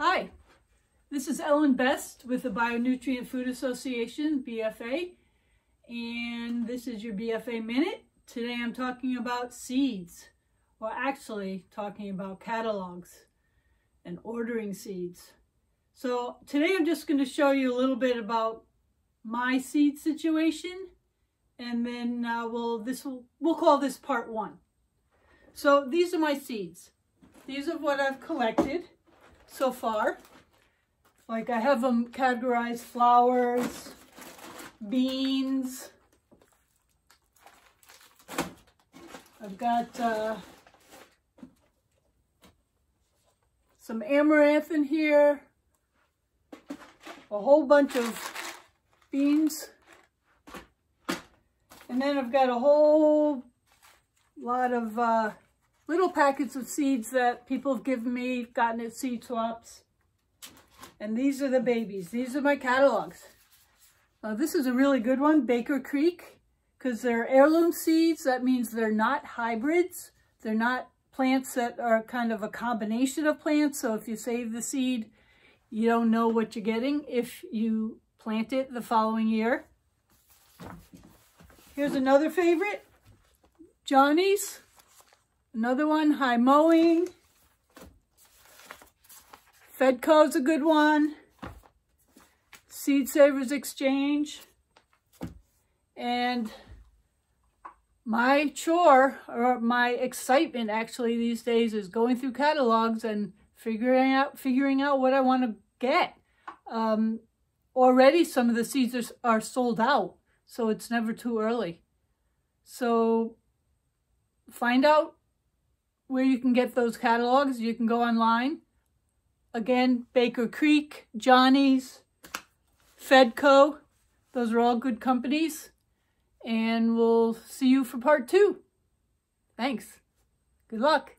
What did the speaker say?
Hi, this is Ellen Best with the Bionutrient Food Association, BFA, and this is your BFA Minute. Today I'm talking about seeds, or actually talking about catalogs and ordering seeds. So today I'm just going to show you a little bit about my seed situation, and then uh, we'll this will we'll call this part one. So these are my seeds. These are what I've collected so far. Like I have them categorized flowers, beans. I've got uh, some amaranth in here, a whole bunch of beans, and then I've got a whole lot of uh, little packets of seeds that people have given me, gotten at seed swaps. And these are the babies. These are my catalogs. Uh, this is a really good one, Baker Creek, because they're heirloom seeds. That means they're not hybrids. They're not plants that are kind of a combination of plants. So if you save the seed, you don't know what you're getting if you plant it the following year. Here's another favorite, Johnny's. Another one, High Mowing. Fedco's a good one. Seed Savers Exchange. And my chore, or my excitement actually these days, is going through catalogs and figuring out figuring out what I want to get. Um, already some of the seeds are, are sold out, so it's never too early. So find out where you can get those catalogs. You can go online. Again, Baker Creek, Johnny's, Fedco. Those are all good companies. And we'll see you for part two. Thanks. Good luck.